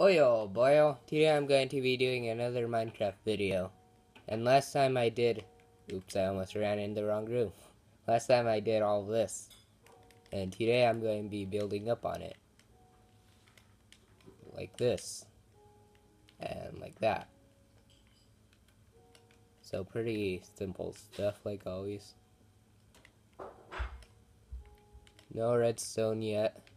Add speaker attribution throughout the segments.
Speaker 1: Oyo boyo, today I'm going to be doing another Minecraft video. And last time I did, oops I almost ran in the wrong room. Last time I did all this. And today I'm going to be building up on it. Like this. And like that. So pretty simple stuff like always. No redstone yet.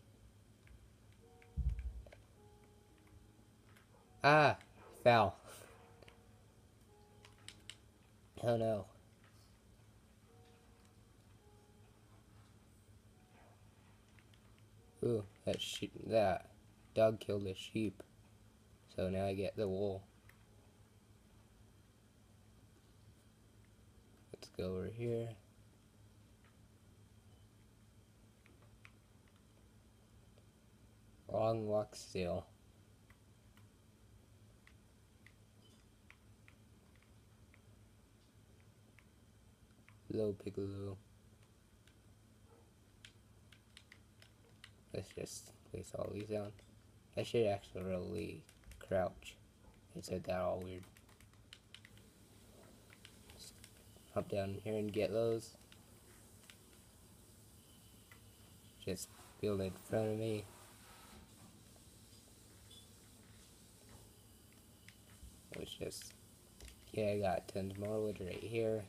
Speaker 1: Ah, foul. Oh no. Ooh, that sheep, that dog killed a sheep. So now I get the wool. Let's go over here. Long walk still. Hello, Piccolo. Let's just place all these down. I should actually really crouch. I said that all weird. Just hop down here and get those. Just build in front of me. Which just, yeah, I got tons more wood right here.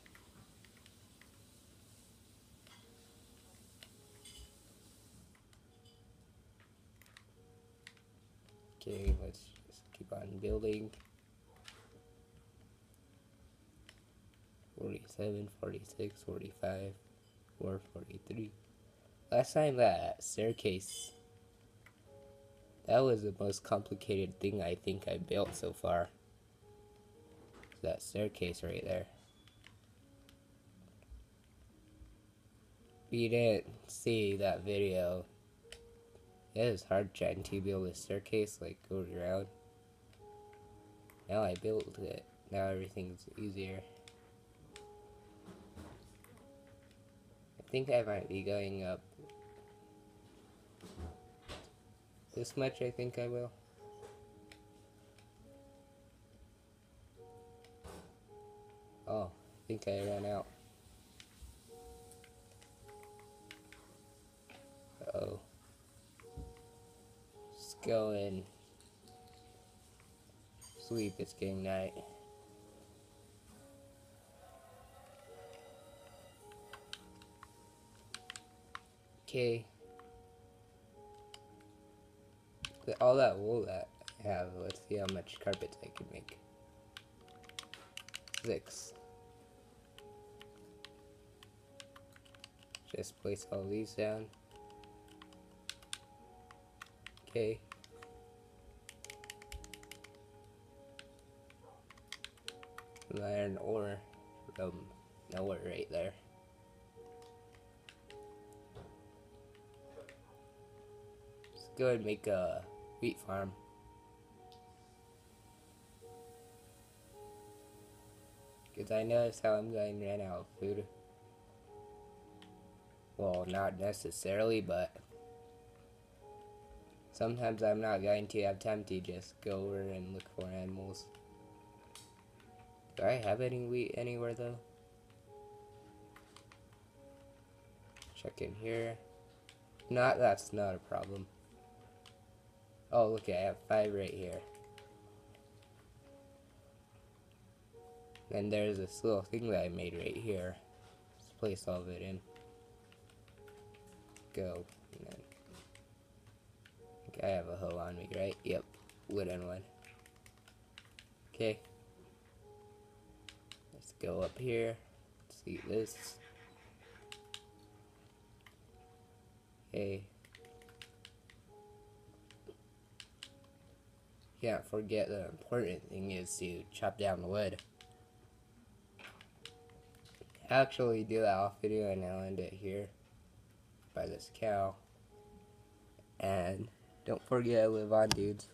Speaker 1: Okay, let's just keep on building. 47, 46, 45, 4, 43. Last time that staircase, that was the most complicated thing I think I built so far. That staircase right there. If you didn't see that video, it was hard trying to build a staircase, like, goes around. Now I built it. Now everything's easier. I think I might be going up this much, I think I will. Oh, I think I ran out. Go and sleep. It's getting night. Okay. All that wool that I have, let's see how much carpets I can make. Six. Just place all these down. Okay. Iron ore from nowhere right there. Let's go and make a wheat farm. Because I noticed how I'm going to run out of food. Well, not necessarily, but sometimes I'm not going to have time to just go over and look for animals. Do I have any wheat anywhere though? Check in here. Not, that's not a problem. Oh, look, I have five right here. And there's this little thing that I made right here. Let's place all of it in. Go. And then, I, I have a hoe on me, right? Yep. Wooden one. Okay go up here, see this. Okay. Can't forget the important thing is to chop down the wood. Actually do that off video and I'll end it here by this cow. And don't forget to live on dudes.